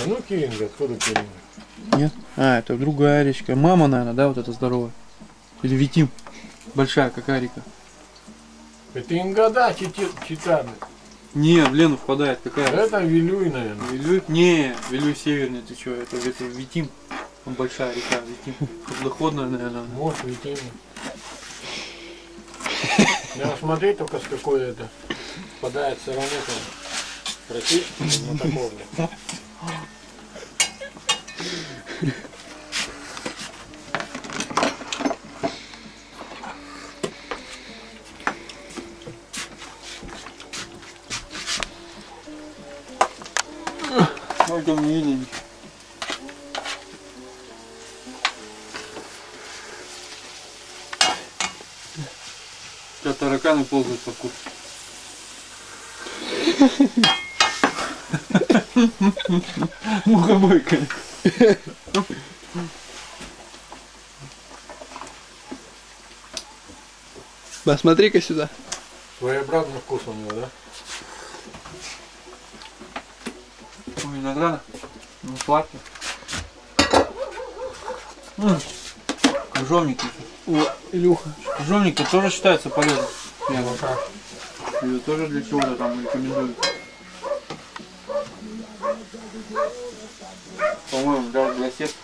А ну Киринга, откуда Киринга? Нет? А, это другая речка. Мама, наверное, да, вот эта здоровая. Или Витим. Большая, какая река. Это Ингада, Читаны. Не, в Лену впадает какая. Это Вилюй, наверное. Вилюй? Не, Вилюй северный, ты что, это, это Витим. Там большая река, Витим. Судоходная, наверное. Может, Витим. Я смотри только с какой это впадает стороны там. Российский на таком. Только не. Сейчас тараканы ползают по куртке. Мухобойка. Посмотри-ка сюда. Своеобразный вкус у него, да? У винограда. Ну, сладкий. Крыжовник. О, Илюха. Крыжовник -то тоже считается полезным. Не, ну как? Ее тоже для чего-то там рекомендуют. По-моему, даже для сетки.